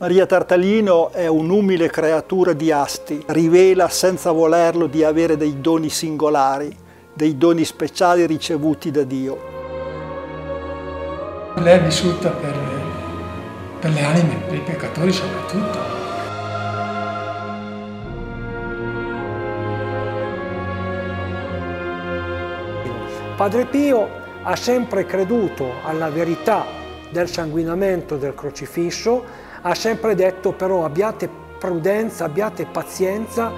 Maria Tartalino è un'umile creatura di Asti, rivela senza volerlo di avere dei doni singolari, dei doni speciali ricevuti da Dio. Lei è vissuta per, per le anime, per i peccatori soprattutto. Padre Pio ha sempre creduto alla verità del sanguinamento del crocifisso ha sempre detto però abbiate prudenza, abbiate pazienza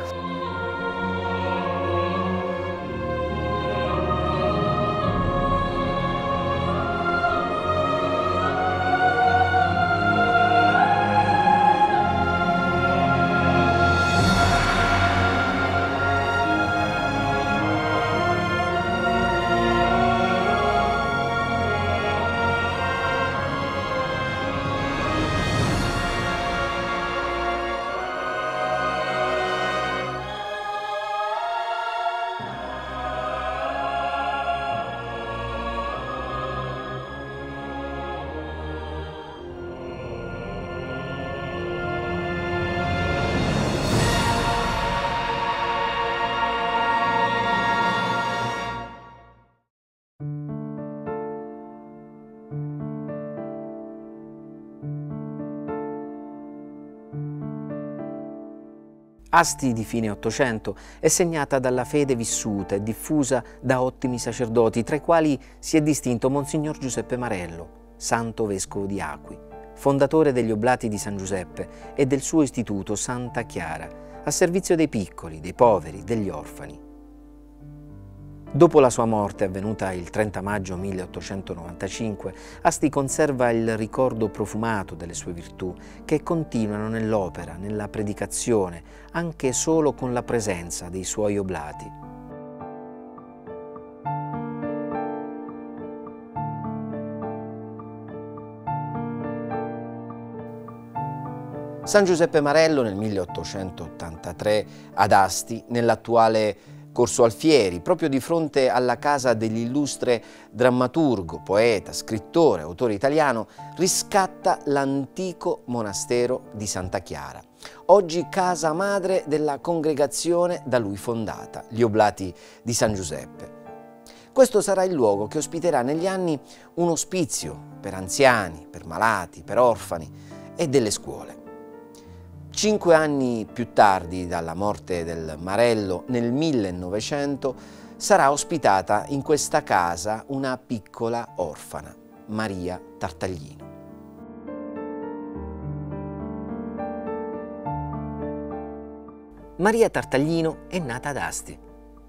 Asti di fine Ottocento è segnata dalla fede vissuta e diffusa da ottimi sacerdoti, tra i quali si è distinto Monsignor Giuseppe Marello, santo vescovo di Acqui, fondatore degli Oblati di San Giuseppe e del suo istituto Santa Chiara, a servizio dei piccoli, dei poveri, degli orfani. Dopo la sua morte, avvenuta il 30 maggio 1895, Asti conserva il ricordo profumato delle sue virtù, che continuano nell'opera, nella predicazione, anche solo con la presenza dei suoi oblati. San Giuseppe Marello nel 1883 ad Asti, nell'attuale Corso Alfieri, proprio di fronte alla casa dell'illustre drammaturgo, poeta, scrittore, autore italiano, riscatta l'antico monastero di Santa Chiara, oggi casa madre della congregazione da lui fondata, gli Oblati di San Giuseppe. Questo sarà il luogo che ospiterà negli anni un ospizio per anziani, per malati, per orfani e delle scuole. Cinque anni più tardi, dalla morte del Marello nel 1900, sarà ospitata in questa casa una piccola orfana, Maria Tartaglino. Maria Tartaglino è nata ad Asti,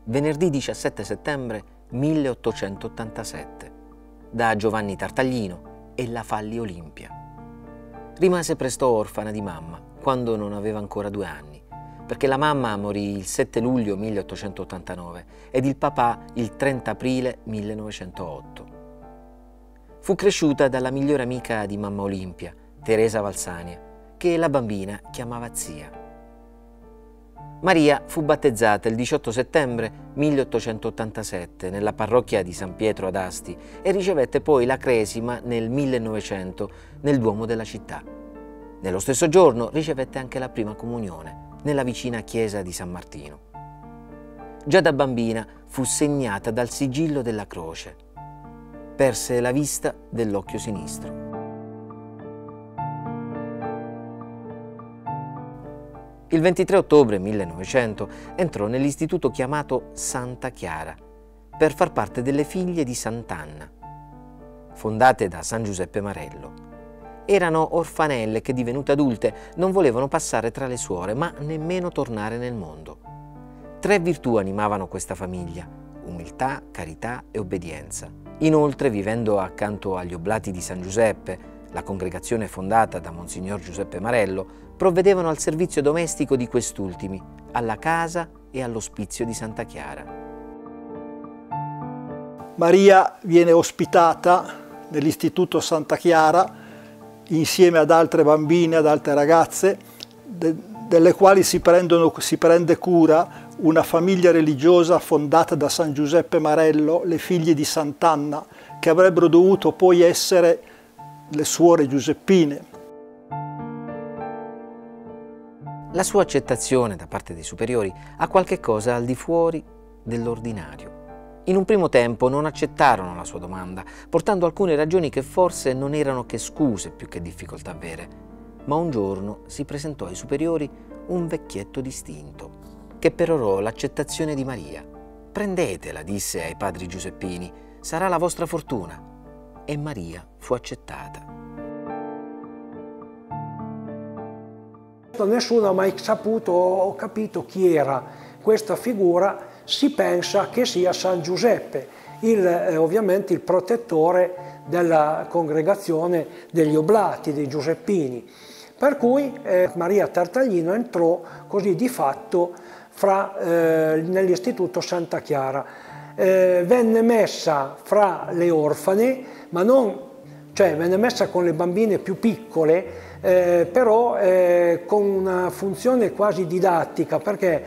venerdì 17 settembre 1887, da Giovanni Tartaglino e la Falli Olimpia. Rimase presto orfana di mamma quando non aveva ancora due anni, perché la mamma morì il 7 luglio 1889 ed il papà il 30 aprile 1908. Fu cresciuta dalla migliore amica di mamma Olimpia, Teresa Valsania, che la bambina chiamava zia. Maria fu battezzata il 18 settembre 1887 nella parrocchia di San Pietro ad Asti e ricevette poi la cresima nel 1900 nel Duomo della città. Nello stesso giorno ricevette anche la prima comunione nella vicina chiesa di San Martino. Già da bambina fu segnata dal sigillo della croce. Perse la vista dell'occhio sinistro. Il 23 ottobre 1900 entrò nell'istituto chiamato Santa Chiara per far parte delle figlie di Sant'Anna, fondate da San Giuseppe Marello. Erano orfanelle che divenute adulte non volevano passare tra le suore, ma nemmeno tornare nel mondo. Tre virtù animavano questa famiglia, umiltà, carità e obbedienza. Inoltre, vivendo accanto agli oblati di San Giuseppe, la congregazione fondata da Monsignor Giuseppe Marello, provvedevano al servizio domestico di quest'ultimi, alla casa e all'ospizio di Santa Chiara. Maria viene ospitata nell'istituto Santa Chiara insieme ad altre bambine, ad altre ragazze, de, delle quali si, prendono, si prende cura una famiglia religiosa fondata da San Giuseppe Marello, le figlie di Sant'Anna, che avrebbero dovuto poi essere le suore Giuseppine. La sua accettazione da parte dei superiori ha qualche cosa al di fuori dell'ordinario. In un primo tempo non accettarono la sua domanda, portando alcune ragioni che forse non erano che scuse più che difficoltà vere. Ma un giorno si presentò ai superiori un vecchietto distinto, che perorò l'accettazione di Maria. Prendetela, disse ai padri Giuseppini, sarà la vostra fortuna. E Maria fu accettata. Nessuno ha mai saputo o capito chi era questa figura, si pensa che sia San Giuseppe, il, eh, ovviamente il protettore della congregazione degli Oblati, dei Giuseppini. Per cui eh, Maria Tartaglino entrò così di fatto eh, nell'istituto Santa Chiara. Eh, venne messa fra le orfane, ma non, cioè venne messa con le bambine più piccole, eh, però eh, con una funzione quasi didattica perché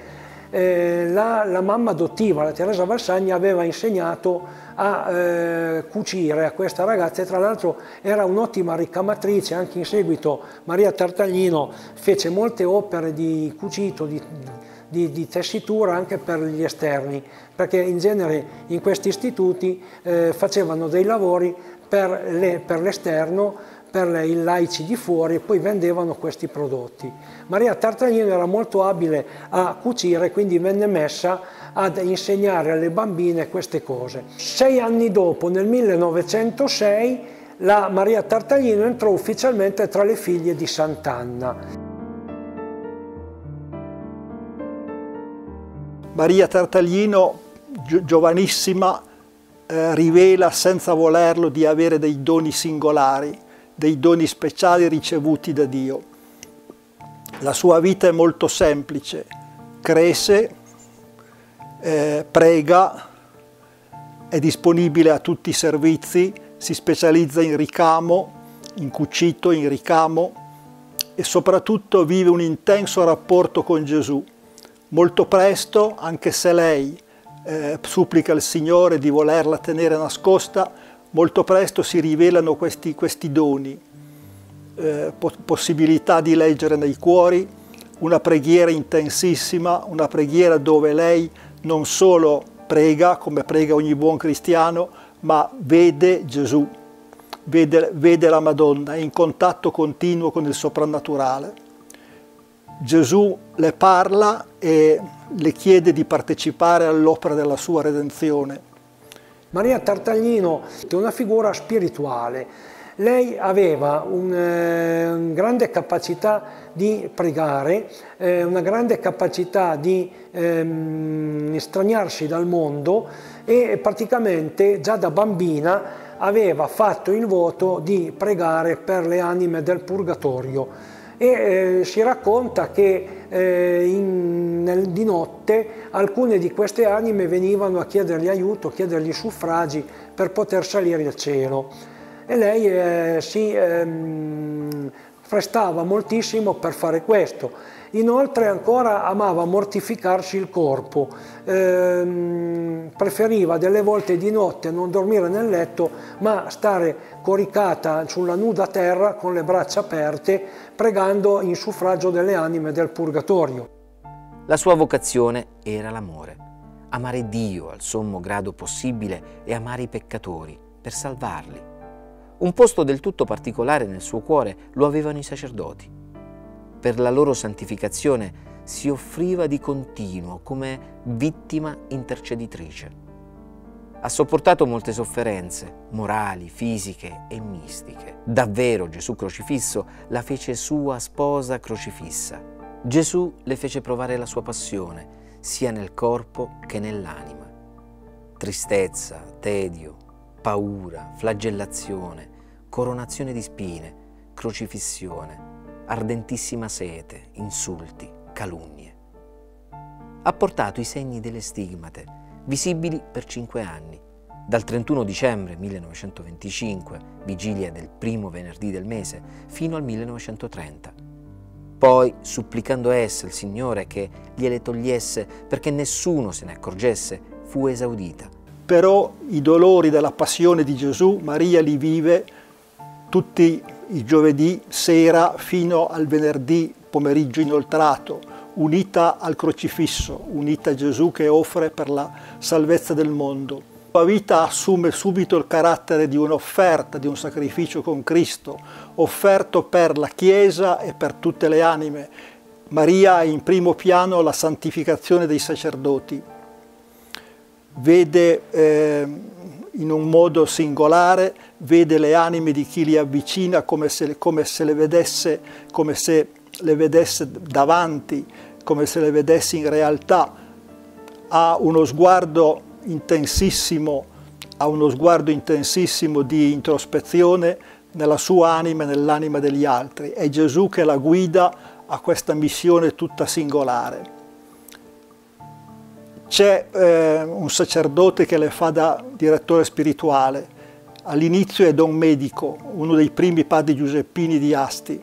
eh, la, la, mamma adottiva, la Teresa Valsagni, aveva insegnato a eh, cucire a questa ragazza e tra l'altro era un'ottima ricamatrice, anche in seguito Maria Tartaglino fece molte opere di cucito, di, di, di tessitura anche per gli esterni, perché in genere in questi istituti eh, facevano dei lavori per l'esterno per i laici di fuori e poi vendevano questi prodotti. Maria Tartaglino era molto abile a cucire, quindi venne messa ad insegnare alle bambine queste cose. Sei anni dopo, nel 1906, la Maria Tartaglino entrò ufficialmente tra le figlie di Sant'Anna. Maria Tartaglino, giovanissima, eh, rivela senza volerlo di avere dei doni singolari dei doni speciali ricevuti da Dio. La sua vita è molto semplice, cresce, eh, prega, è disponibile a tutti i servizi, si specializza in ricamo, in cucito, in ricamo e soprattutto vive un intenso rapporto con Gesù. Molto presto, anche se lei eh, supplica al Signore di volerla tenere nascosta, molto presto si rivelano questi, questi doni, eh, possibilità di leggere nei cuori, una preghiera intensissima, una preghiera dove lei non solo prega come prega ogni buon cristiano, ma vede Gesù, vede, vede la Madonna, è in contatto continuo con il soprannaturale. Gesù le parla e le chiede di partecipare all'opera della sua redenzione Maria Tartaglino è una figura spirituale. Lei aveva una eh, grande capacità di pregare, eh, una grande capacità di ehm, estraniarsi dal mondo e praticamente già da bambina aveva fatto il voto di pregare per le anime del purgatorio e eh, si racconta che eh, in, nel, di notte alcune di queste anime venivano a chiedergli aiuto, a chiedergli suffragi per poter salire al cielo e lei eh, si ehm, prestava moltissimo per fare questo. Inoltre ancora amava mortificarsi il corpo, ehm, preferiva delle volte di notte non dormire nel letto ma stare coricata sulla nuda terra con le braccia aperte pregando in suffragio delle anime del purgatorio. La sua vocazione era l'amore, amare Dio al sommo grado possibile e amare i peccatori per salvarli. Un posto del tutto particolare nel suo cuore lo avevano i sacerdoti per la loro santificazione si offriva di continuo come vittima interceditrice. Ha sopportato molte sofferenze, morali, fisiche e mistiche. Davvero Gesù crocifisso la fece sua sposa crocifissa. Gesù le fece provare la sua passione, sia nel corpo che nell'anima. Tristezza, tedio, paura, flagellazione, coronazione di spine, crocifissione, ardentissima sete, insulti, calunnie. Ha portato i segni delle stigmate, visibili per cinque anni, dal 31 dicembre 1925, vigilia del primo venerdì del mese, fino al 1930. Poi, supplicando essa il Signore che gliele togliesse perché nessuno se ne accorgesse, fu esaudita. Però i dolori della passione di Gesù, Maria li vive tutti il giovedì sera fino al venerdì pomeriggio inoltrato, unita al crocifisso, unita a Gesù che offre per la salvezza del mondo. La vita assume subito il carattere di un'offerta, di un sacrificio con Cristo, offerto per la Chiesa e per tutte le anime. Maria ha in primo piano la santificazione dei sacerdoti. Vede eh, in un modo singolare, vede le anime di chi li avvicina come se, come se, le, vedesse, come se le vedesse davanti, come se le vedesse in realtà. Ha uno sguardo intensissimo, ha uno sguardo intensissimo di introspezione nella sua anima e nell'anima degli altri. È Gesù che la guida a questa missione tutta singolare. C'è eh, un sacerdote che le fa da direttore spirituale. All'inizio è Don Medico, uno dei primi padri giuseppini di Asti,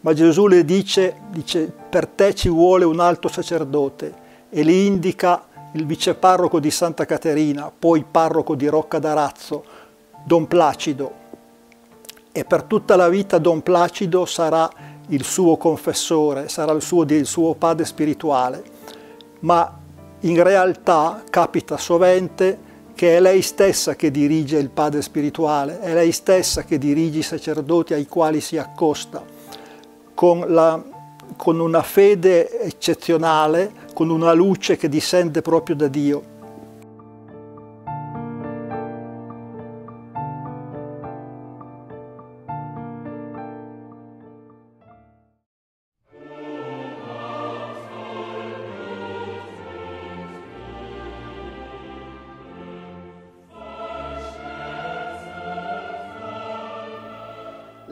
ma Gesù le dice, dice per te ci vuole un alto sacerdote e le indica il viceparroco di Santa Caterina, poi parroco di Rocca d'Arazzo, Don Placido. E per tutta la vita Don Placido sarà il suo confessore, sarà il suo, il suo padre spirituale. Ma in realtà capita sovente che è lei stessa che dirige il padre spirituale, è lei stessa che dirige i sacerdoti ai quali si accosta, con, la, con una fede eccezionale, con una luce che discende proprio da Dio.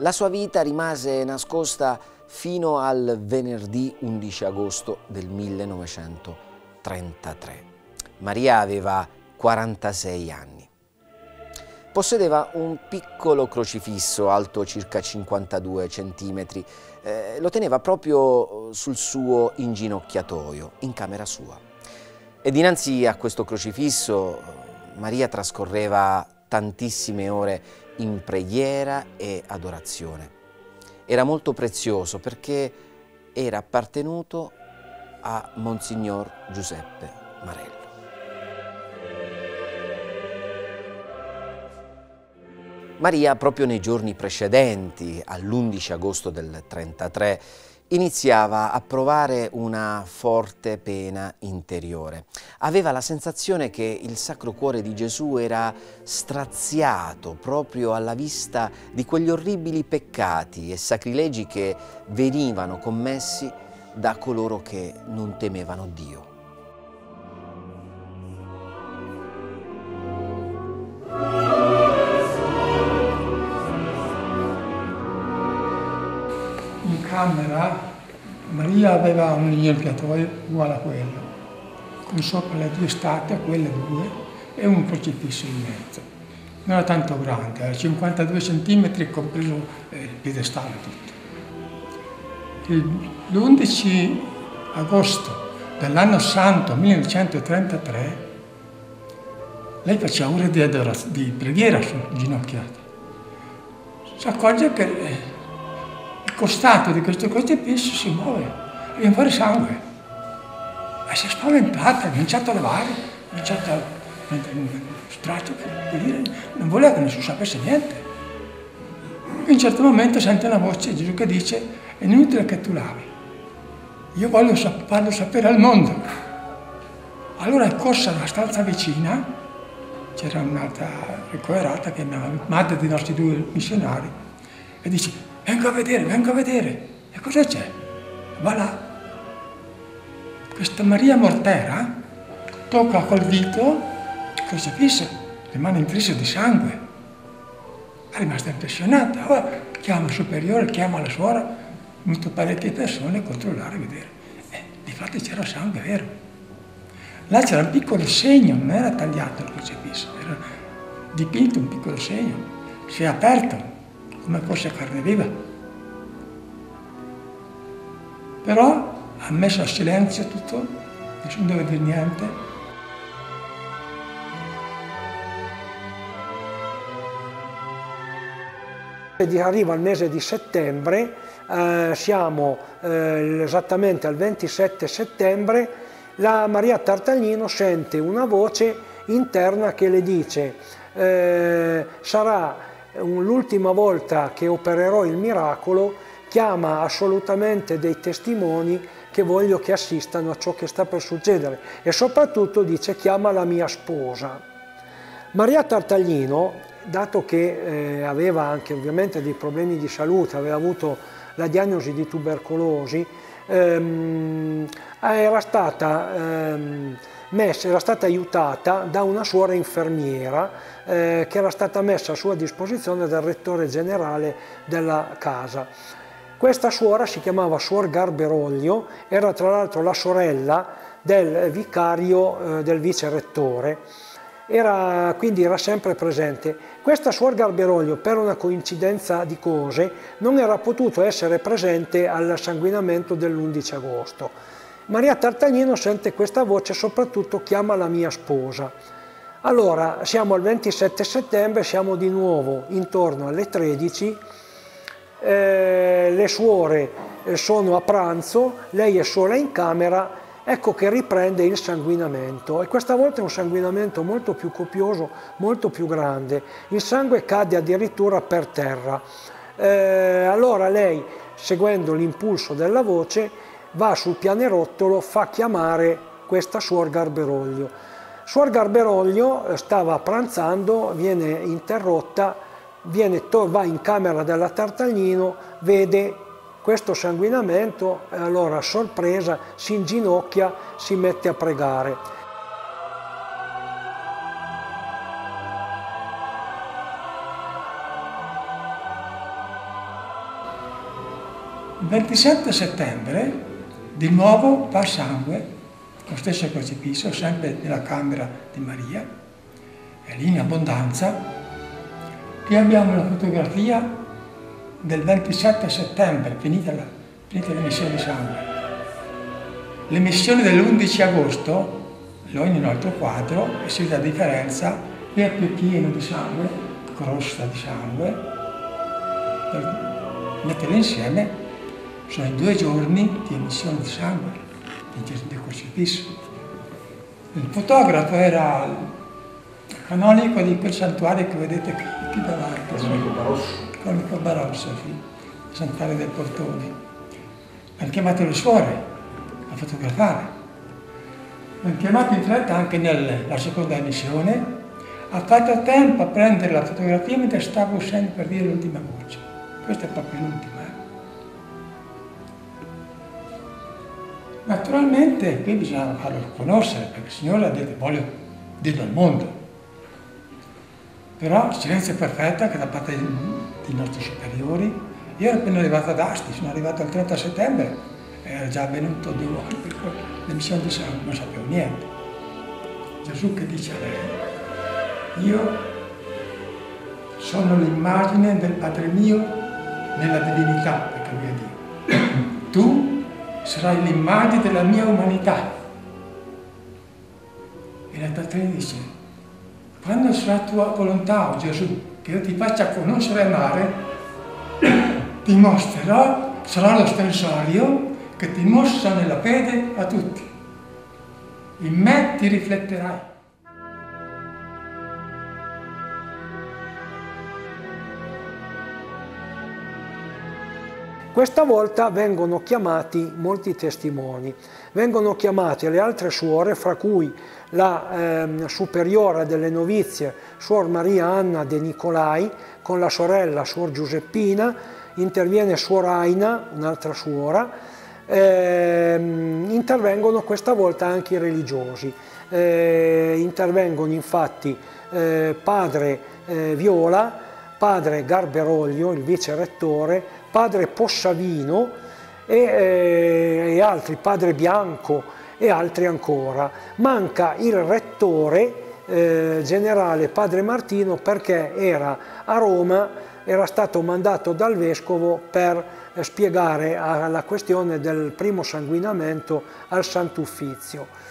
La sua vita rimase nascosta fino al venerdì 11 agosto del 1933. Maria aveva 46 anni. Possedeva un piccolo crocifisso alto circa 52 centimetri, eh, lo teneva proprio sul suo inginocchiatoio, in camera sua. E dinanzi a questo crocifisso Maria trascorreva tantissime ore in preghiera e adorazione era molto prezioso perché era appartenuto a Monsignor Giuseppe Marello. Maria, proprio nei giorni precedenti, all'11 agosto del 33, iniziava a provare una forte pena interiore. Aveva la sensazione che il Sacro Cuore di Gesù era straziato proprio alla vista di quegli orribili peccati e sacrilegi che venivano commessi da coloro che non temevano Dio. Camera Maria aveva un ginocchiatoio uguale a quello, con sopra le due statue, quelle due, e un crocifisso in mezzo. Non era tanto grande, era 52 cm, compreso il piedestallo tutto. L'11 agosto dell'anno santo 1933 lei faceva ore di, di preghiera ginocchiata. Si accorge che costato di questo crocifisso si muove, viene fuori sangue. E si è spaventata, ha cominciato a lavare, ha cominciato a straccio, non voleva che nessuno sapesse niente. In un certo momento sente una voce Gesù che dice è inutile che tu lavi, io voglio farlo sapere al mondo. Allora è corsa alla stanza vicina, c'era un'altra ricoverata che è madre dei nostri due missionari, e dice vengo a vedere, vengo a vedere. E cosa c'è? Va là. Questa Maria Mortera tocca col dito il crocifisso, le mani intrise di sangue. È rimasta impressionata. Oh, chiama il superiore, chiama la suora, venuto parecchie persone a controllare, a vedere. E difatti c'era sangue vero. Là c'era un piccolo segno, non era tagliato il crocifisso, era dipinto un piccolo segno. Si è aperto come fosse carne viva. Però ha messo a silenzio tutto, nessuno deve dire niente. Arriva il mese di settembre, eh, siamo eh, esattamente al 27 settembre, la Maria Tartaglino sente una voce interna che le dice eh, sarà l'ultima volta che opererò il miracolo, chiama assolutamente dei testimoni che voglio che assistano a ciò che sta per succedere e soprattutto dice chiama la mia sposa. Maria Tartaglino, dato che eh, aveva anche ovviamente dei problemi di salute, aveva avuto la diagnosi di tubercolosi, ehm, era stata ehm, messa, era stata aiutata da una suora infermiera eh, che era stata messa a sua disposizione dal rettore generale della casa. Questa suora si chiamava Suor Garberoglio, era tra l'altro la sorella del vicario eh, del vice rettore, era, quindi era sempre presente. Questa Suor Garberoglio, per una coincidenza di cose, non era potuto essere presente al sanguinamento dell'11 agosto. Maria Tartagnino sente questa voce, soprattutto chiama la mia sposa. Allora, siamo al 27 settembre, siamo di nuovo intorno alle 13, eh, le suore eh, sono a pranzo, lei è sola in camera, ecco che riprende il sanguinamento e questa volta è un sanguinamento molto più copioso, molto più grande. Il sangue cade addirittura per terra. Eh, allora lei, seguendo l'impulso della voce, va sul pianerottolo, fa chiamare questa suor Garberoglio. Suor Garberoglio eh, stava pranzando, viene interrotta viene, va in camera della Tartaglino, vede questo sanguinamento e allora sorpresa si inginocchia, si mette a pregare. Il 27 settembre di nuovo va sangue, lo stesso crocifisso, sempre nella camera di Maria, è lì in abbondanza, Qui abbiamo la fotografia del 27 settembre, finita, la, finita l'emissione di sangue. L'emissione dell'11 agosto, lo in un altro quadro, e si vede la differenza, qui è più pieno di sangue, crosta di sangue, per metterle insieme, sono i due giorni di emissione di sangue, di crocifisso. Il fotografo era canonico di quel santuario che vedete qui davanti. Canonico Barosso. Canonico Barosso, sì, il santuario del Portone. Hanno chiamato le suore a fotografare. Hanno chiamato in fretta anche nella seconda emissione. Ha fatto tempo a prendere la fotografia mentre stavo uscendo per dire l'ultima voce. Questa è proprio l'ultima. Naturalmente qui bisogna farlo conoscere, perché il Signore ha detto voglio dirlo al mondo. Però silenzio perfetto anche da parte dei nostri superiori. Io ero appena arrivato ad Asti, sono arrivato il 30 settembre, era già avvenuto due volte l'emissione di sangue, non sapevo niente. Gesù che dice a lei, io sono l'immagine del Padre mio nella divinità, perché lui è Dio. Tu sarai l'immagine della mia umanità. E la Tatena dice, quando sarà tua volontà, oh Gesù, che io ti faccia conoscere e amare, ti mostrerò, sarà lo stensorio che ti mostra nella fede a tutti. In me ti rifletterai. Questa volta vengono chiamati molti testimoni, vengono chiamate le altre suore, fra cui la eh, superiora delle novizie, Suor Maria Anna De Nicolai, con la sorella Suor Giuseppina, interviene Suor Aina, un'altra suora, eh, intervengono questa volta anche i religiosi. Eh, intervengono infatti eh, padre eh, Viola, padre Garberoglio, il vice rettore, padre Possavino e, eh, e altri, padre Bianco e altri ancora. Manca il rettore eh, generale padre Martino perché era a Roma, era stato mandato dal vescovo per eh, spiegare la questione del primo sanguinamento al Sant'Uffizio.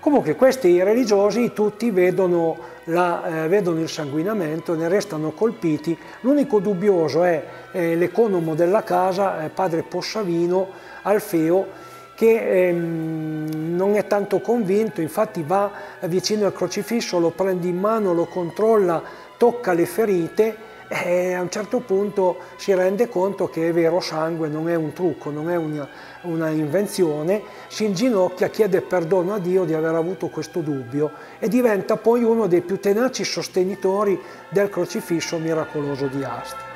Comunque questi religiosi tutti vedono, la, eh, vedono il sanguinamento, ne restano colpiti. L'unico dubbioso è eh, l'economo della casa, eh, padre Possavino Alfeo, che ehm, non è tanto convinto, infatti va vicino al crocifisso, lo prende in mano, lo controlla, tocca le ferite e a un certo punto si rende conto che è vero sangue, non è un trucco, non è una, una invenzione, si inginocchia, chiede perdono a Dio di aver avuto questo dubbio e diventa poi uno dei più tenaci sostenitori del crocifisso miracoloso di Asti.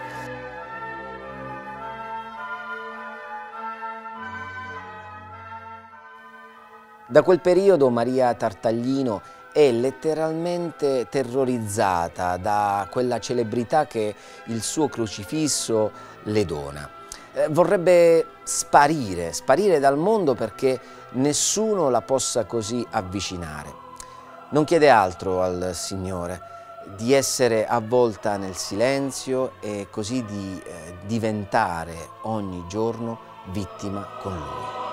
Da quel periodo Maria Tartaglino è letteralmente terrorizzata da quella celebrità che il suo crocifisso le dona. Eh, vorrebbe sparire, sparire dal mondo perché nessuno la possa così avvicinare. Non chiede altro al Signore di essere avvolta nel silenzio e così di eh, diventare ogni giorno vittima con Lui.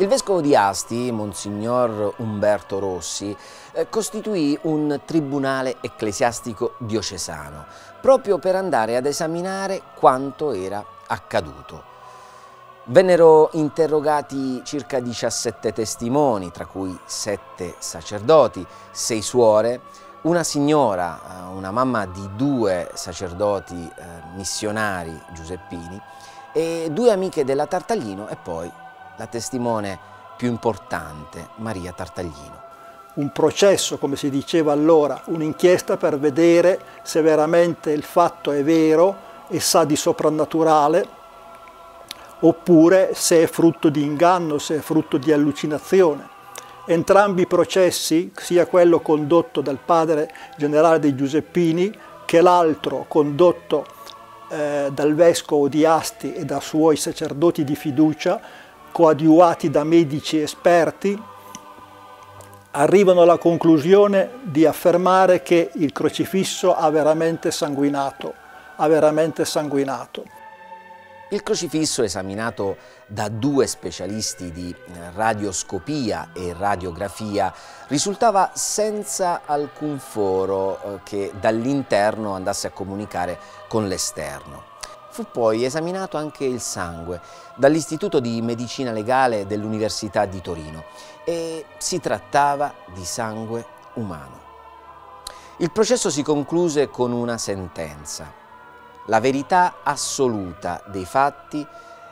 Il vescovo di Asti, Monsignor Umberto Rossi, eh, costituì un tribunale ecclesiastico diocesano, proprio per andare ad esaminare quanto era accaduto. Vennero interrogati circa 17 testimoni, tra cui 7 sacerdoti, 6 suore, una signora, eh, una mamma di due sacerdoti eh, missionari giuseppini e due amiche della Tartaglino e poi la testimone più importante, Maria Tartaglino. Un processo, come si diceva allora, un'inchiesta per vedere se veramente il fatto è vero e sa di soprannaturale oppure se è frutto di inganno, se è frutto di allucinazione. Entrambi i processi, sia quello condotto dal padre generale dei Giuseppini che l'altro condotto eh, dal vescovo di Asti e da suoi sacerdoti di fiducia, coadiuvati da medici esperti, arrivano alla conclusione di affermare che il crocifisso ha veramente sanguinato, ha veramente sanguinato. Il crocifisso esaminato da due specialisti di radioscopia e radiografia risultava senza alcun foro eh, che dall'interno andasse a comunicare con l'esterno. Fu poi esaminato anche il sangue dall'Istituto di Medicina Legale dell'Università di Torino e si trattava di sangue umano. Il processo si concluse con una sentenza. La verità assoluta dei fatti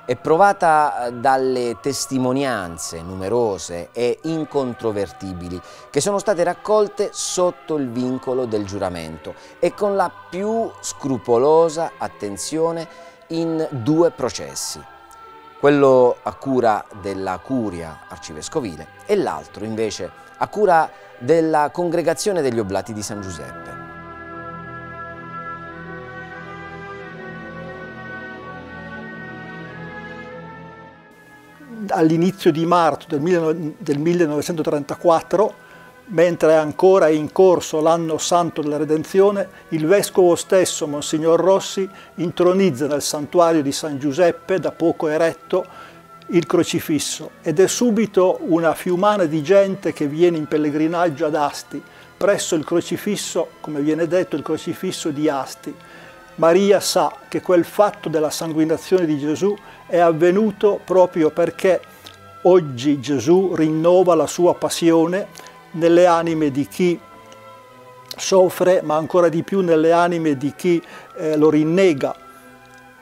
è provata eh, dalle testimonianze numerose e incontrovertibili che sono state raccolte sotto il vincolo del giuramento e con la più scrupolosa attenzione in due processi, quello a cura della curia arcivescovile e l'altro invece a cura della congregazione degli Oblati di San Giuseppe. All'inizio di marzo del, 1934, mentre è ancora in corso l'anno santo della Redenzione, il vescovo stesso, Monsignor Rossi, intronizza nel santuario di San Giuseppe, da poco eretto, il crocifisso ed è subito una fiumana di gente che viene in pellegrinaggio ad Asti, presso il crocifisso, come viene detto, il crocifisso di Asti. Maria sa che quel fatto della sanguinazione di Gesù è avvenuto proprio perché oggi Gesù rinnova la sua passione nelle anime di chi soffre, ma ancora di più nelle anime di chi eh, lo rinnega.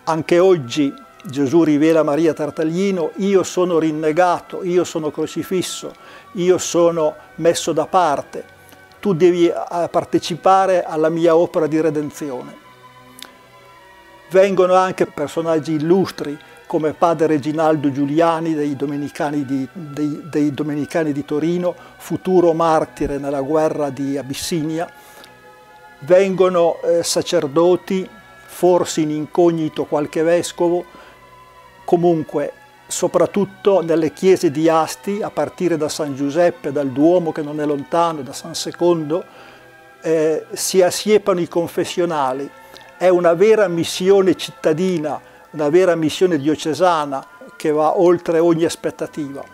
Anche oggi Gesù rivela a Maria Tartaglino, io sono rinnegato, io sono crocifisso, io sono messo da parte, tu devi eh, partecipare alla mia opera di redenzione. Vengono anche personaggi illustri come padre Reginaldo Giuliani dei Domenicani di, dei, dei Domenicani di Torino, futuro martire nella guerra di Abissinia, vengono eh, sacerdoti, forse in incognito qualche vescovo, comunque soprattutto nelle chiese di Asti, a partire da San Giuseppe, dal Duomo che non è lontano, da San Secondo, eh, si assiepano i confessionali è una vera missione cittadina, una vera missione diocesana che va oltre ogni aspettativa.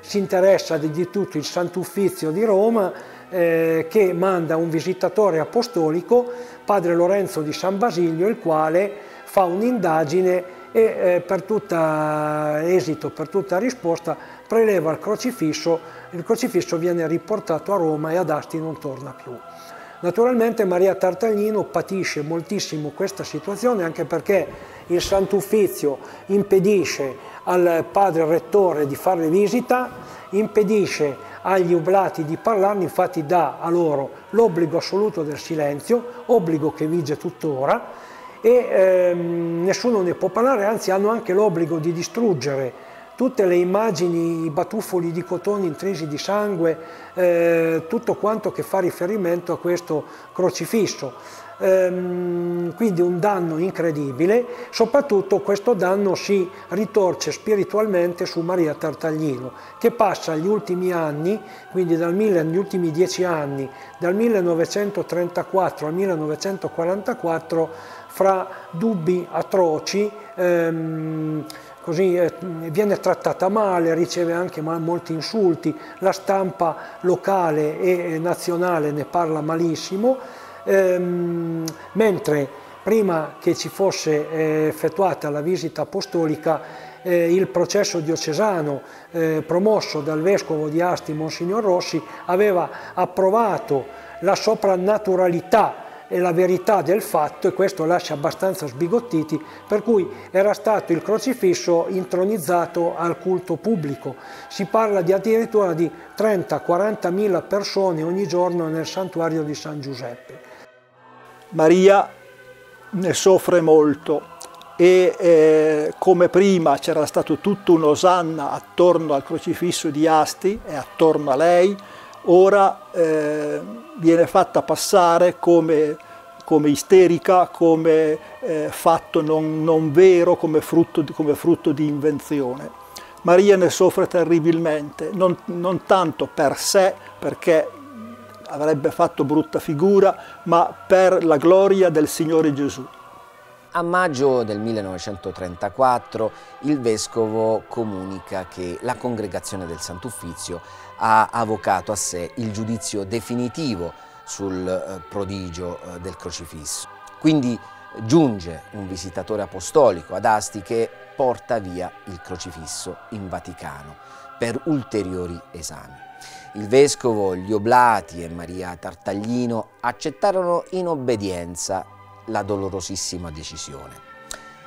Si interessa di tutto il Sant'Uffizio di Roma eh, che manda un visitatore apostolico, padre Lorenzo di San Basilio, il quale fa un'indagine e eh, per tutta esito, per tutta risposta, preleva il crocifisso, il crocifisso viene riportato a Roma e ad Asti non torna più. Naturalmente Maria Tartaglino patisce moltissimo questa situazione anche perché il Sant'Uffizio impedisce al padre rettore di fare visita, impedisce agli oblati di parlarne, infatti dà a loro l'obbligo assoluto del silenzio, obbligo che vige tuttora, e ehm, nessuno ne può parlare, anzi hanno anche l'obbligo di distruggere tutte le immagini, i batuffoli di cotone intrisi di sangue, eh, tutto quanto che fa riferimento a questo crocifisso. Ehm, quindi un danno incredibile, soprattutto questo danno si ritorce spiritualmente su Maria Tartaglino, che passa gli ultimi anni, quindi dal, gli ultimi dieci anni, dal 1934 al 1944, fra dubbi atroci, ehm, così eh, viene trattata male, riceve anche molti insulti, la stampa locale e nazionale ne parla malissimo, ehm, mentre prima che ci fosse eh, effettuata la visita apostolica eh, il processo diocesano eh, promosso dal vescovo di Asti, Monsignor Rossi, aveva approvato la soprannaturalità e la verità del fatto e questo lascia abbastanza sbigottiti, per cui era stato il crocifisso intronizzato al culto pubblico. Si parla di addirittura di 30-40 mila persone ogni giorno nel santuario di San Giuseppe. Maria ne soffre molto e eh, come prima c'era stato tutto un osanna attorno al crocifisso di Asti e attorno a lei, ora eh, viene fatta passare come, come isterica, come eh, fatto non, non, vero, come frutto, come frutto, di invenzione. Maria ne soffre terribilmente, non, non tanto per sé, perché avrebbe fatto brutta figura, ma per la gloria del Signore Gesù. A maggio del 1934 il Vescovo comunica che la Congregazione del Sant'Uffizio ha avocato a sé il giudizio definitivo sul eh, prodigio eh, del crocifisso. Quindi giunge un visitatore apostolico ad Asti che porta via il crocifisso in Vaticano per ulteriori esami. Il vescovo, gli oblati e Maria Tartaglino accettarono in obbedienza la dolorosissima decisione.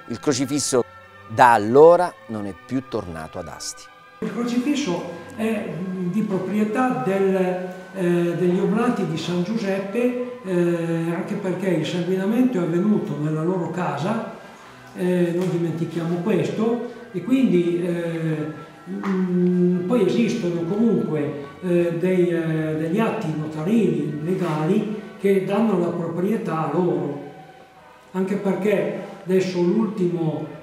Il crocifisso da allora non è più tornato ad Asti. Il crocifisso è di proprietà del, eh, degli oblati di San Giuseppe, eh, anche perché il sanguinamento è avvenuto nella loro casa, eh, non dimentichiamo questo, e quindi eh, Mm, poi esistono comunque eh, dei, eh, degli atti notarili legali che danno la proprietà a loro, anche perché adesso l'ultimo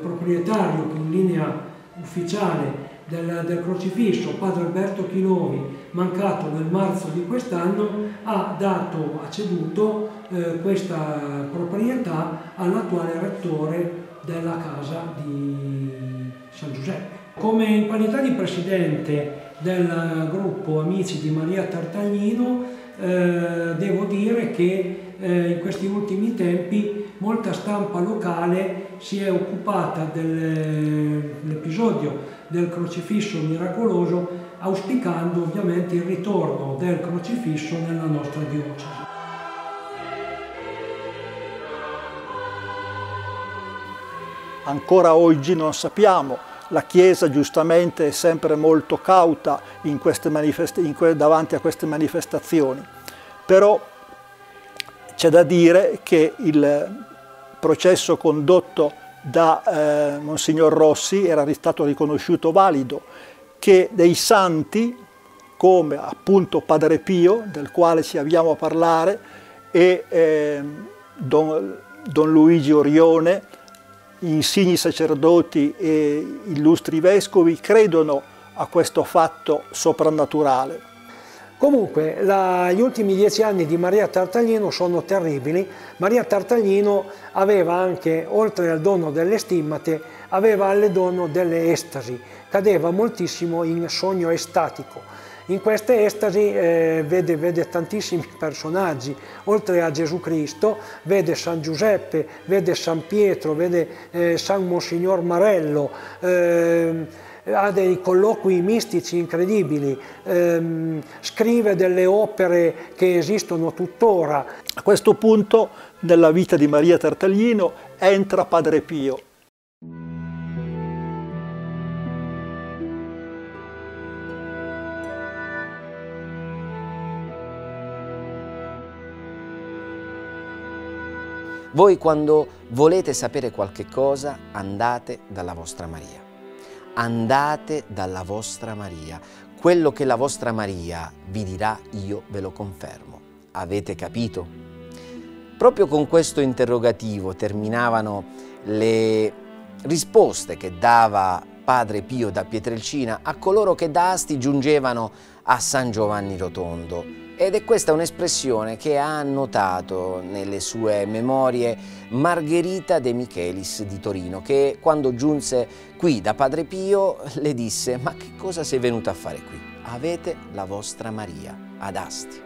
proprietario che in linea ufficiale del, del, crocifisso, padre Alberto Chinovi, mancato nel marzo di quest'anno, ha dato, ha ceduto eh, questa proprietà all'attuale rettore della casa di San Giuseppe. Come in qualità di presidente del gruppo Amici di Maria Tartaglino eh, devo dire che eh, in questi ultimi tempi molta stampa locale si è occupata dell'episodio del crocifisso miracoloso auspicando ovviamente il ritorno del crocifisso nella nostra diocesi. Ancora oggi non sappiamo la Chiesa giustamente è sempre molto cauta in in davanti a queste manifestazioni, però c'è da dire che il processo condotto da eh, Monsignor Rossi era stato riconosciuto valido, che dei santi, come appunto Padre Pio, del quale ci abbiamo a parlare, e eh, Don, Don Luigi Orione, insigni sacerdoti e illustri vescovi credono a questo fatto soprannaturale. Comunque, la, gli ultimi dieci anni di Maria Tartaglino sono terribili. Maria Tartaglino aveva anche, oltre al dono delle stimmate, aveva il dono delle estasi, cadeva moltissimo in sogno estatico. In queste estasi eh, vede, vede, tantissimi personaggi, oltre a Gesù Cristo, vede San Giuseppe, vede San Pietro, vede eh, San Monsignor Marello, eh, ha dei colloqui mistici incredibili, ehm, scrive delle opere che esistono tuttora. A questo punto nella vita di Maria Tartaglino entra Padre Pio. Voi quando volete sapere qualche cosa andate dalla vostra Maria andate dalla vostra Maria. Quello che la vostra Maria vi dirà io ve lo confermo. Avete capito? Proprio con questo interrogativo terminavano le risposte che dava Padre Pio da Pietrelcina a coloro che da Asti giungevano a San Giovanni Rotondo ed è questa un'espressione che ha annotato nelle sue memorie Margherita De Michelis di Torino, che quando giunse qui da Padre Pio le disse «Ma che cosa sei venuta a fare qui? Avete la vostra Maria ad Asti».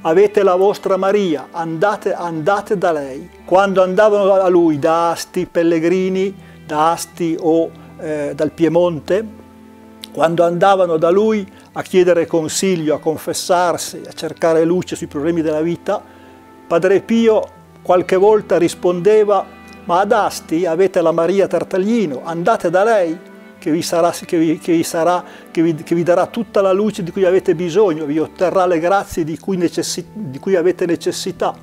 Avete la vostra Maria, andate, andate da lei. Quando andavano a lui da Asti, pellegrini, da Asti o eh, dal Piemonte, quando andavano da lui a chiedere consiglio, a confessarsi, a cercare luce sui problemi della vita, Padre Pio qualche volta rispondeva ma ad Asti avete la Maria Tartaglino, andate da lei che vi, sarà, che, vi, che, vi sarà, che, vi, darà tutta la luce di cui avete bisogno, vi otterrà le grazie di cui, necessi, di cui avete necessità.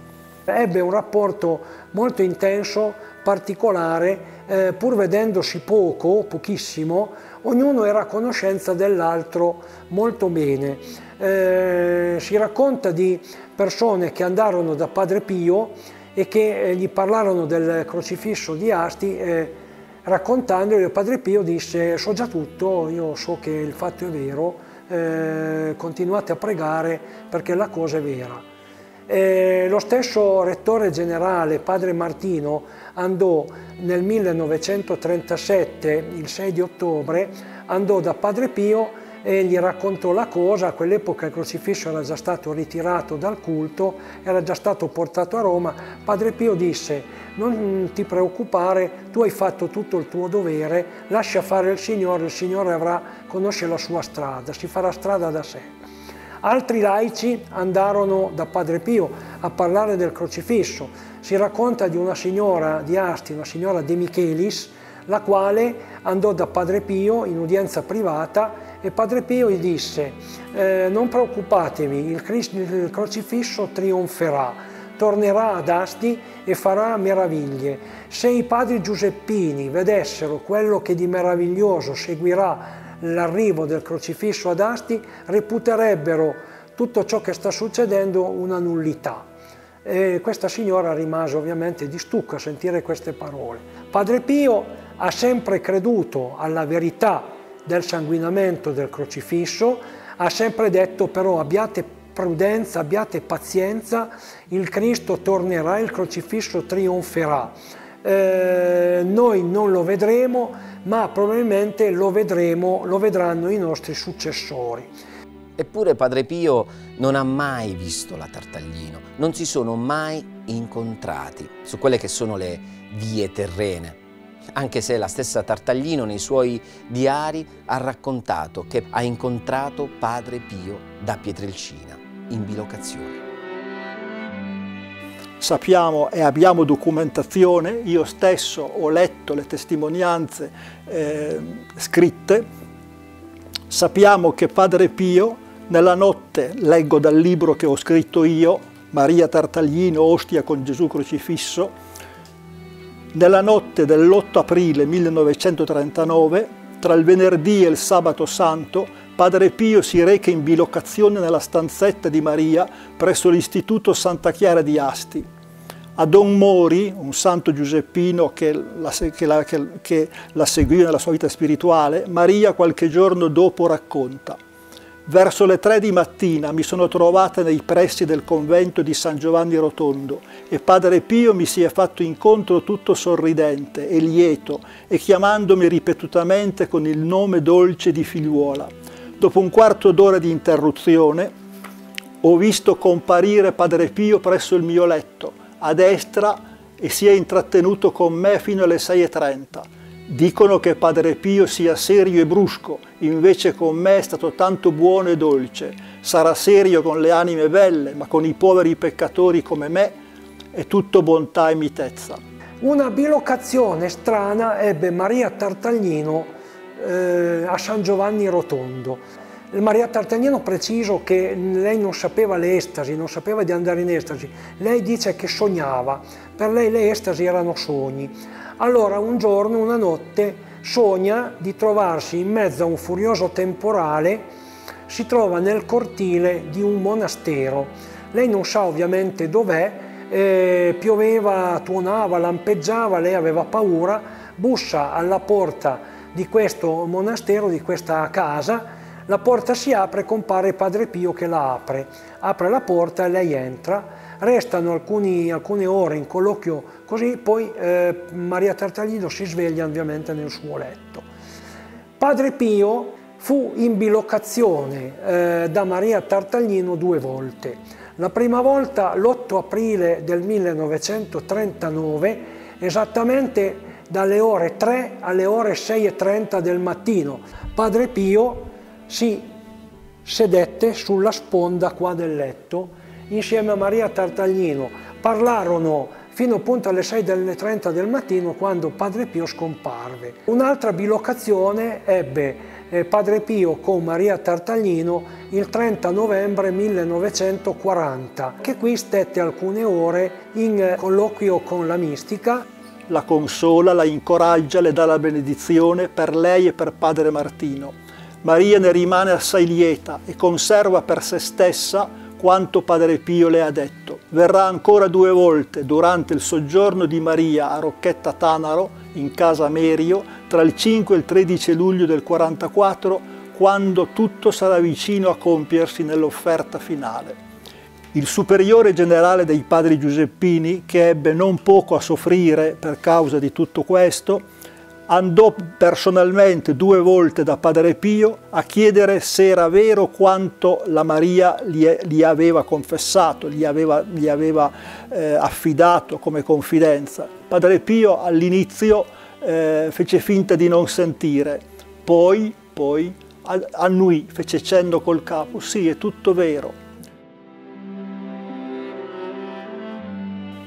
Ebbe un rapporto molto intenso, particolare, eh, pur vedendosi poco, pochissimo, ognuno era a conoscenza dell'altro molto bene. Eh, si racconta di persone che andarono da Padre Pio e che eh, gli parlarono del crocifisso di Asti, eh, raccontandogli, Padre Pio disse so già tutto, io so che il fatto è vero, eh, continuate a pregare perché la cosa è vera. Eh, lo stesso rettore generale, padre Martino, andò nel 1937, il 6 di ottobre, andò da padre Pio e gli raccontò la cosa, a quell'epoca il crocifisso era già stato ritirato dal culto, era già stato portato a Roma, padre Pio disse non ti preoccupare, tu hai fatto tutto il tuo dovere, lascia fare il Signore, il Signore avrà, conosce la sua strada, si farà strada da sé. Altri laici andarono da Padre Pio a parlare del crocifisso. Si racconta di una signora di Asti, una signora De Michelis, la quale andò da Padre Pio in udienza privata e Padre Pio gli disse eh, non preoccupatevi, il, il crocifisso trionferà, tornerà ad Asti e farà meraviglie. Se i padri giuseppini vedessero quello che di meraviglioso seguirà l'arrivo del crocifisso ad Asti reputerebbero tutto ciò che sta succedendo una nullità. E questa signora rimase ovviamente di stucco a sentire queste parole. Padre Pio ha sempre creduto alla verità del sanguinamento del crocifisso, ha sempre detto però abbiate prudenza, abbiate pazienza, il Cristo tornerà, il crocifisso trionferà. Eh, noi non lo vedremo, ma probabilmente lo vedremo, lo vedranno i nostri successori. Eppure Padre Pio non ha mai visto la Tartaglino, non si sono mai incontrati su quelle che sono le vie terrene, anche se la stessa Tartaglino nei suoi diari ha raccontato che ha incontrato Padre Pio da Pietrelcina in bilocazione. Sappiamo e abbiamo documentazione, io stesso ho letto le testimonianze eh, scritte, sappiamo che Padre Pio nella notte, leggo dal libro che ho scritto io, Maria Tartaglino, Ostia con Gesù crocifisso, nella notte dell'8 aprile 1939, tra il venerdì e il sabato santo, Padre Pio si reca in bilocazione nella stanzetta di Maria presso l'Istituto Santa Chiara di Asti. A Don Mori, un santo giuseppino che la, che, la, che, che la seguì nella sua vita spirituale, Maria qualche giorno dopo racconta Verso le tre di mattina mi sono trovata nei pressi del convento di San Giovanni Rotondo e Padre Pio mi si è fatto incontro tutto sorridente e lieto e chiamandomi ripetutamente con il nome dolce di figliuola. Dopo un quarto d'ora di interruzione ho visto comparire Padre Pio presso il mio letto, a destra, e si è intrattenuto con me fino alle 6.30 Dicono che Padre Pio sia serio e brusco, invece con me è stato tanto buono e dolce. Sarà serio con le anime belle, ma con i poveri peccatori come me è tutto bontà e mitezza. Una bilocazione strana ebbe Maria Tartaglino eh, a San Giovanni Rotondo. Maria Tartaglino preciso che lei non sapeva le estasi, non sapeva di andare in estasi. Lei dice che sognava, per lei le estasi erano sogni. Allora un giorno, una notte, sogna di trovarsi in mezzo a un furioso temporale, si trova nel cortile di un monastero. Lei non sa ovviamente dov'è, eh, pioveva, tuonava, lampeggiava, lei aveva paura, bussa alla porta di questo monastero, di questa casa, la porta si apre, compare Padre Pio che la apre, apre la porta e lei entra, restano alcuni, alcune ore in colloquio così, poi eh, Maria Tartaglino si sveglia ovviamente nel suo letto. Padre Pio fu in bilocazione eh, da Maria Tartaglino due volte. La prima volta l'8 aprile del 1939, esattamente dalle ore 3 alle ore 6.30 del mattino. Padre Pio si sedette sulla sponda qua del letto insieme a Maria Tartaglino. Parlarono fino appunto alle 6.30 del mattino quando Padre Pio scomparve. Un'altra bilocazione ebbe eh, Padre Pio con Maria Tartaglino il 30 novembre 1940, che qui stette alcune ore in colloquio con la mistica. La consola, la incoraggia, le dà la benedizione per lei e per Padre Martino. Maria ne rimane assai lieta e conserva per se stessa quanto Padre Pio le ha detto. Verrà ancora due volte durante il soggiorno di Maria a Rocchetta Tanaro, in casa Merio, tra il 5 e il 13 luglio del 44, quando tutto sarà vicino a compiersi nell'offerta finale. Il superiore generale dei padri Giuseppini, che ebbe non poco a soffrire per causa di tutto questo, andò personalmente due volte da Padre Pio a chiedere se era vero quanto la Maria gli, aveva confessato, gli aveva, gli aveva eh, affidato come confidenza. Padre Pio all'inizio eh, fece finta di non sentire, poi, poi annui, fece cenno col capo, sì è tutto vero.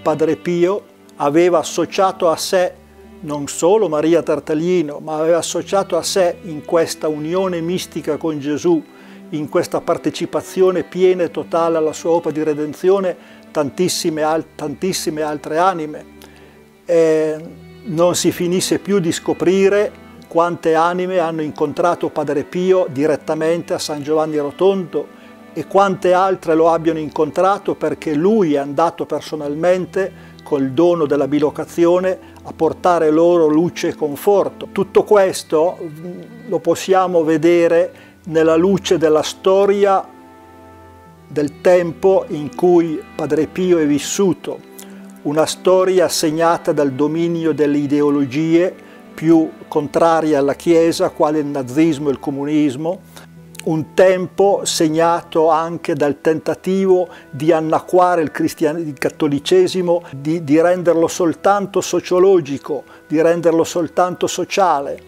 Padre Pio aveva associato a sé non solo Maria Tartaglino, ma aveva associato a sé in questa unione mistica con Gesù, in questa partecipazione piena e totale alla sua opera di redenzione, tantissime, al tantissime altre anime. E non si finisse più di scoprire quante anime hanno incontrato Padre Pio direttamente a San Giovanni Rotondo e quante altre lo abbiano incontrato perché lui è andato personalmente col dono della bilocazione a portare loro luce e conforto. Tutto questo mm, lo possiamo vedere nella luce della storia del tempo in cui Padre Pio è vissuto, una storia segnata dal dominio delle ideologie più contrarie alla Chiesa, quale il nazismo e il comunismo, un tempo segnato anche dal tentativo di annacquare il, il cattolicesimo, di, di renderlo soltanto sociologico, di renderlo soltanto sociale.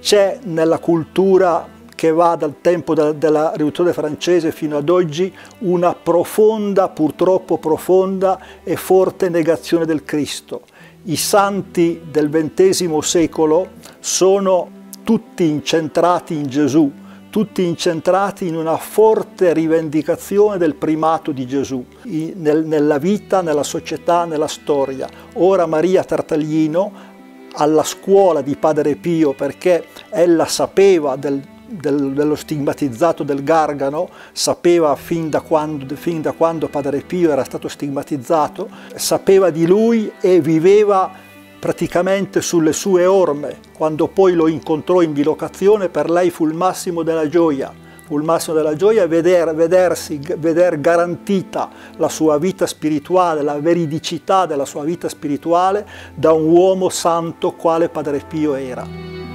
C'è nella cultura che va dal tempo della rivoluzione francese fino ad oggi una profonda, purtroppo profonda e forte negazione del Cristo. I santi del XX secolo sono tutti incentrati in Gesù, tutti incentrati in una forte rivendicazione del primato di Gesù nel, nella vita, nella società, nella storia. Ora Maria Tartaglino alla scuola di Padre Pio perché ella sapeva del, del, dello stigmatizzato del Gargano, sapeva fin da, quando, fin da quando Padre Pio era stato stigmatizzato, sapeva di lui e viveva praticamente sulle sue orme. Quando poi lo incontrò in bilocazione, per lei fu il massimo della gioia, fu il massimo della gioia veder, vedersi, veder garantita la sua vita spirituale, la veridicità della sua vita spirituale da un uomo santo quale Padre Pio era.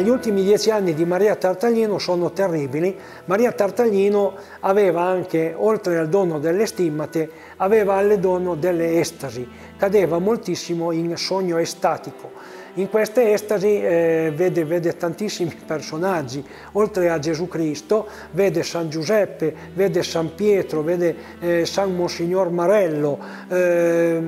Gli ultimi dieci anni di Maria Tartaglino sono terribili. Maria Tartaglino aveva anche, oltre al dono delle stimmate, aveva alle dono delle estasi. Cadeva moltissimo in sogno estatico. In queste estasi eh, vede, vede, tantissimi personaggi, oltre a Gesù Cristo, vede San Giuseppe, vede San Pietro, vede eh, San Monsignor Marello, eh,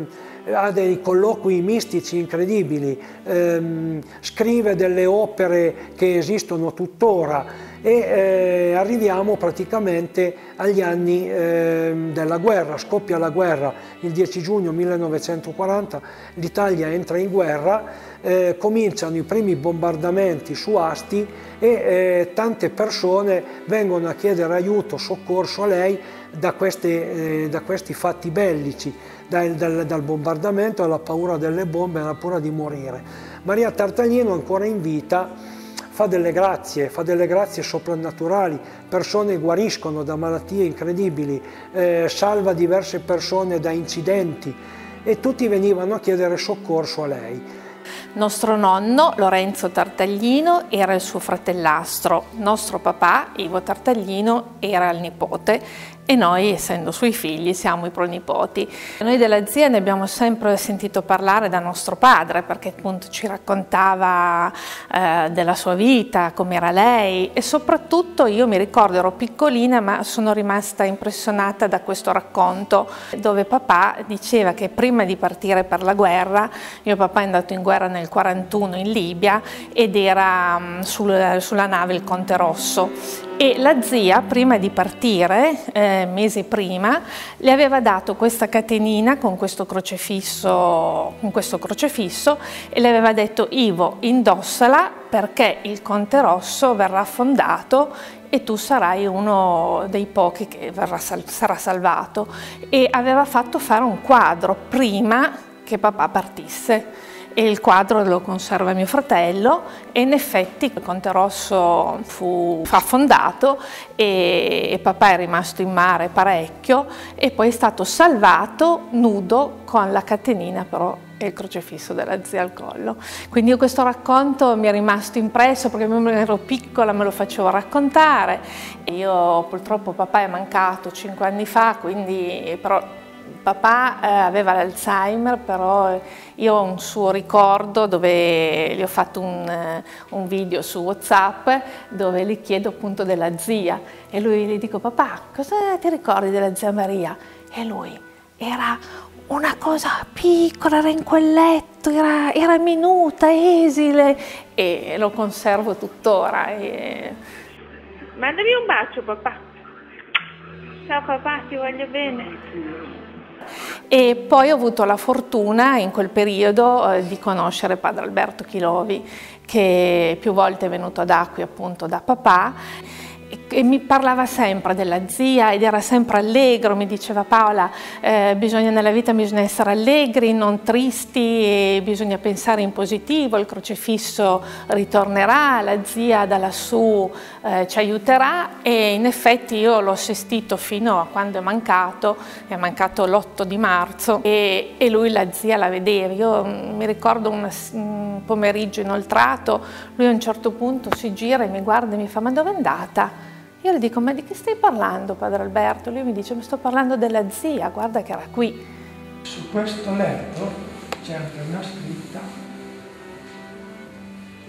ha dei colloqui mistici incredibili, ehm, scrive delle opere che esistono tuttora e eh, arriviamo praticamente agli anni eh, della guerra, scoppia la guerra. Il 10 giugno 1940, l'Italia entra in guerra, eh, cominciano i primi bombardamenti su Asti e eh, tante persone vengono a chiedere aiuto, soccorso a lei da, queste, eh, da questi fatti bellici dal, dal, dal bombardamento alla paura delle bombe, alla paura di morire. Maria Tartaglino ancora in vita fa delle grazie, fa delle grazie soprannaturali, persone guariscono da malattie incredibili, eh, salva diverse persone da incidenti e tutti venivano a chiedere soccorso a lei. Nostro nonno, Lorenzo Tartaglino, era il suo fratellastro. Nostro papà, Ivo Tartaglino, era il nipote e noi, essendo suoi figli, siamo i pronipoti. Noi della zia ne abbiamo sempre sentito parlare da nostro padre, perché appunto ci raccontava eh, della sua vita, com'era lei e soprattutto io mi ricordo, ero piccolina, ma sono rimasta impressionata da questo racconto, dove papà diceva che prima di partire per la guerra, mio papà è andato in guerra nel 41 in Libia ed era um, sul, sulla nave il Conte Rosso. E la zia prima di partire, eh, mesi prima, le aveva dato questa catenina con questo, con questo crocifisso e le aveva detto Ivo indossala perché il Conte Rosso verrà fondato e tu sarai uno dei pochi che verrà, sarà salvato. E aveva fatto fare un quadro prima che papà partisse il quadro lo conserva mio fratello e in effetti il Conte Rosso fu affondato e, e papà è rimasto in mare parecchio e poi è stato salvato nudo con la catenina però e il crocefisso della zia al collo. Quindi io questo racconto mi è rimasto impresso perché quando ero piccola me lo facevo raccontare. Io purtroppo papà è mancato cinque anni fa, quindi però Papà eh, aveva l'Alzheimer, però io ho un suo ricordo dove gli ho fatto un, eh, un, video su Whatsapp dove gli chiedo appunto della zia e lui gli dico papà cosa ti ricordi della zia Maria? E lui era una cosa piccola, era in quel letto, era, era minuta, esile e lo conservo tuttora. E... Mandami un bacio papà. Ciao papà, ti voglio bene. E poi ho avuto la fortuna in quel periodo eh, di conoscere padre Alberto Chilovi, che più volte è venuto ad Acqui appunto da papà e mi parlava sempre della zia ed era sempre allegro, mi diceva Paola, eh, bisogna, nella vita bisogna essere allegri, non tristi, bisogna pensare in positivo, il crocifisso ritornerà, la zia da lassù eh, ci aiuterà e in effetti io l'ho assistito fino a quando è mancato, è mancato l'8 di marzo e, e, lui la zia la vedeva, io mm, mi ricordo un, un pomeriggio inoltrato, lui a un certo punto si gira e mi guarda e mi fa ma dove è andata? Io le dico, ma di che stai parlando, padre Alberto? Lui mi dice, mi sto parlando della zia, guarda che era qui. Su questo letto c'è anche una scritta.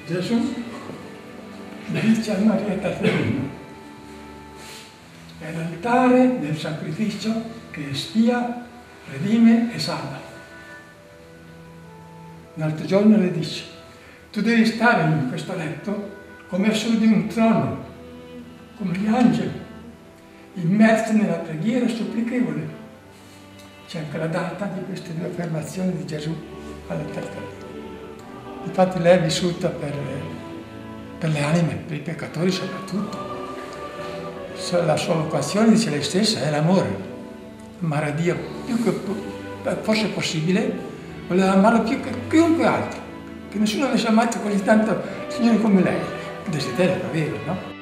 Gesù dice a Maria Caterina, è l'altare del sacrificio che spia, redime e salva. Un altro giorno le dice, tu devi stare in questo letto come su di un trono come gli angeli, immersi nella preghiera supplichevole. C'è anche la data di queste due affermazioni di Gesù alla tartaruga. Infatti lei è vissuta per, per le anime, per i peccatori soprattutto. la sua vocazione, dice lei stessa, è l'amore. Amare Dio più che fosse possibile, voleva amarlo più che chiunque altro. Che nessuno avesse amato così tanto il Signore come lei. Desiderio aveva, no?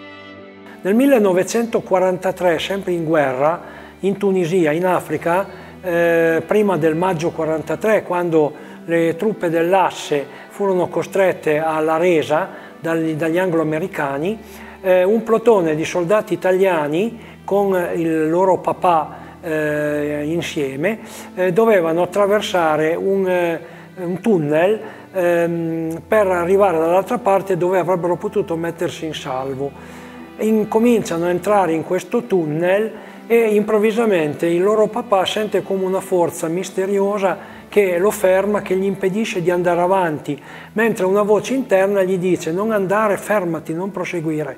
Nel 1943, sempre in guerra, in Tunisia, in Africa, eh, prima del maggio 43, quando le truppe dell'Asse furono costrette alla resa dagli, dagli anglo-americani, eh, un plotone di soldati italiani con il loro papà eh, insieme eh, dovevano attraversare un, eh, un tunnel ehm, per arrivare dall'altra parte dove avrebbero potuto mettersi in salvo incominciano a entrare in questo tunnel e improvvisamente il loro papà sente come una forza misteriosa che lo ferma, che gli impedisce di andare avanti, mentre una voce interna gli dice non andare, fermati, non proseguire.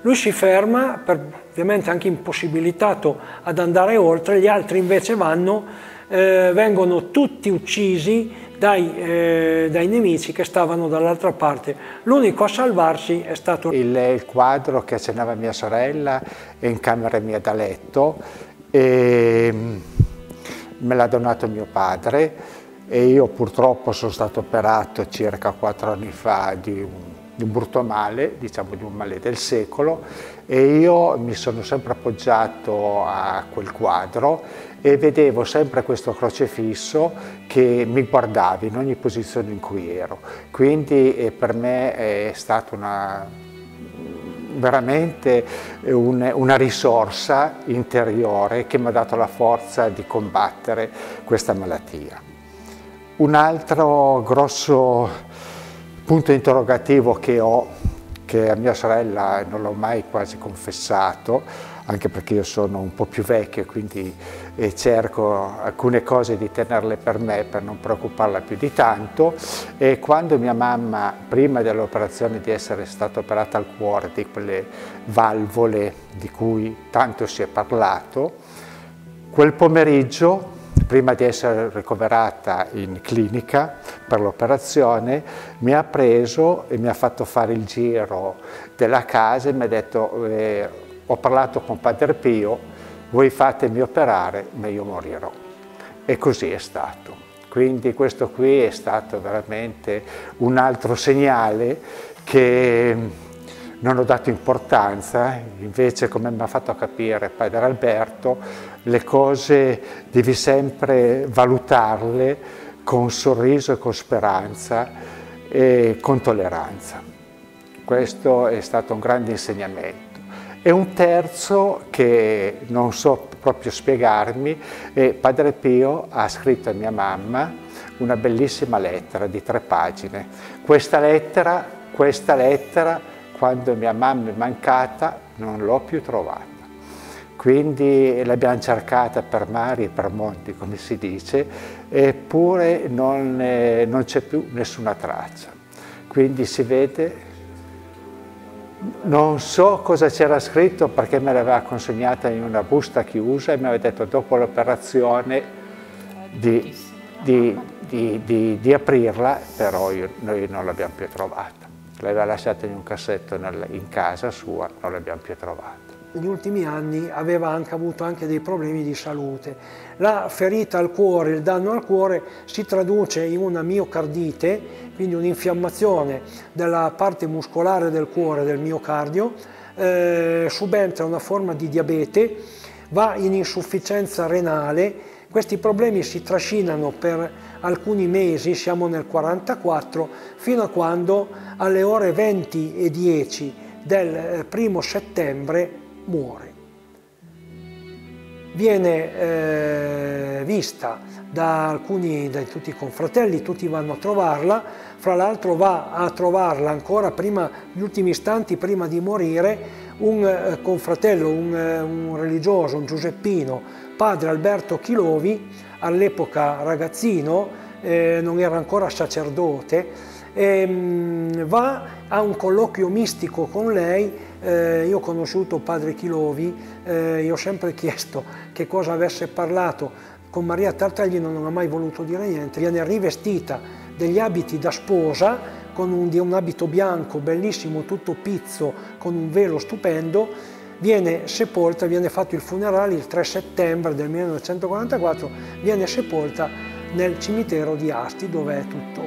Lui si ferma, per, ovviamente anche impossibilitato ad andare oltre, gli altri invece vanno, eh, vengono tutti uccisi dai, eh, dai, nemici che stavano dall'altra parte. L'unico a salvarsi è stato... Il, il quadro che accennava mia sorella in camera mia da letto e mm, me l'ha donato mio padre e io purtroppo sono stato operato circa quattro anni fa di un, di un brutto male, diciamo di un male del secolo e io mi sono sempre appoggiato a quel quadro e vedevo sempre questo crocefisso che mi guardava in ogni posizione in cui ero. Quindi eh, per me è stata una, veramente un, una risorsa interiore che mi ha dato la forza di combattere questa malattia. Un altro grosso punto interrogativo che ho, che a mia sorella non l'ho mai quasi confessato, anche perché io sono un po' più vecchio quindi eh, cerco alcune cose di tenerle per me per non preoccuparla più di tanto. E quando mia mamma prima dell'operazione di essere stata operata al cuore di quelle valvole di cui tanto si è parlato quel pomeriggio prima di essere ricoverata in clinica per l'operazione, mi ha preso e mi ha fatto fare il giro della casa e mi ha detto eh, ho parlato con Padre Pio, voi fatemi operare, ma io morirò. E così è stato. Quindi questo qui è stato veramente un altro segnale che non ho dato importanza, invece come mi ha fatto capire Padre Alberto, le cose devi sempre valutarle con sorriso e con speranza e con tolleranza. Questo è stato un grande insegnamento. E un terzo che non so proprio spiegarmi, è Padre Pio ha scritto a mia mamma una bellissima lettera di tre pagine. Questa lettera, questa lettera, quando mia mamma è mancata, non l'ho più trovata. Quindi l'abbiamo cercata per mari e per monti, come si dice, eppure non, non c'è più nessuna traccia. Quindi si vede non so cosa c'era scritto perché me l'aveva consegnata in una busta chiusa e mi aveva detto dopo l'operazione di, di, di, di, aprirla, però io, noi non l'abbiamo più trovata. L'aveva lasciata in un cassetto nel, in casa sua, non l'abbiamo più trovata negli ultimi anni aveva anche avuto anche dei problemi di salute. La ferita al cuore, il danno al cuore si traduce in una miocardite, quindi un'infiammazione della parte muscolare del cuore, del miocardio, eh, subentra una forma di diabete, va in insufficienza renale, questi problemi si trascinano per alcuni mesi, siamo nel 44, fino a quando alle ore 20 e 10 del eh, primo settembre muore. Viene eh, vista da alcuni, da tutti i confratelli, tutti vanno a trovarla, fra l'altro va a trovarla ancora prima, gli ultimi istanti prima di morire, un eh, confratello, un, eh, un religioso, un giuseppino, padre Alberto Chilovi, all'epoca ragazzino, eh, non era ancora sacerdote, ehm, va a un colloquio mistico con lei eh, io ho conosciuto padre Chilovi, eh, io ho sempre chiesto che cosa avesse parlato con Maria Tartaglino, non ha mai voluto dire niente, viene rivestita degli abiti da sposa con un, un abito bianco bellissimo, tutto pizzo, con un velo stupendo, viene sepolta, viene fatto il funerale il 3 settembre del 1944, viene sepolta nel cimitero di Asti dove è tutto